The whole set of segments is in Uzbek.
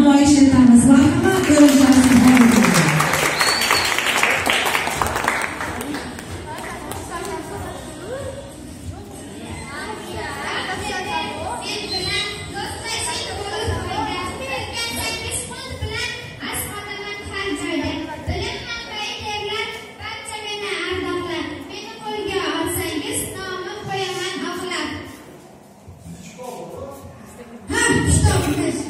namoyish etamiz marhamat Yes.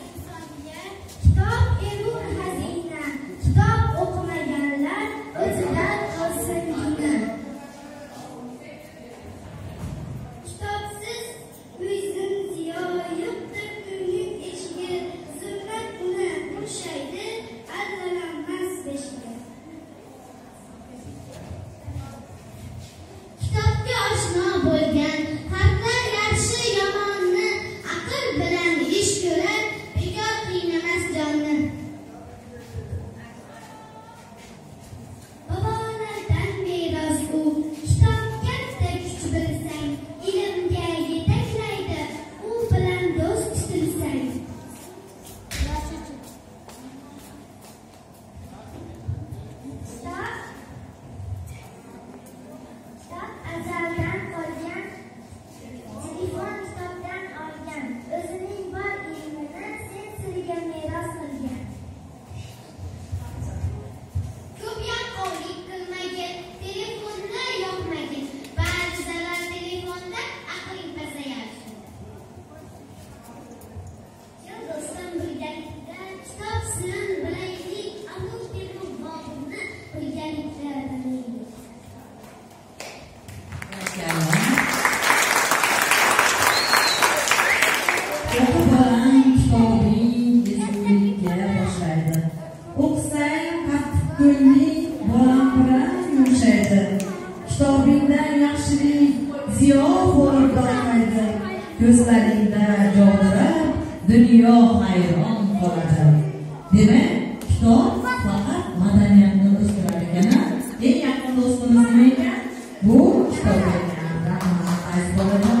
Katta bolam kitobning yuzligiga boshlaydi. O'qisang qattiq ko'ngli bolam bilan yumshaydi. Kitobingdan yaxshilik ziyo bo'lib donmaydi. Ko'zlaringda jovdirab dunyo hayron qoladi. Demak, kitob faqat madaniyatni o'stirar ekan, eng nima ekan? Bu kitobga rahmat aziz bolalar.